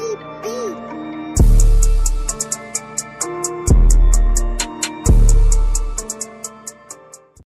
beep beep.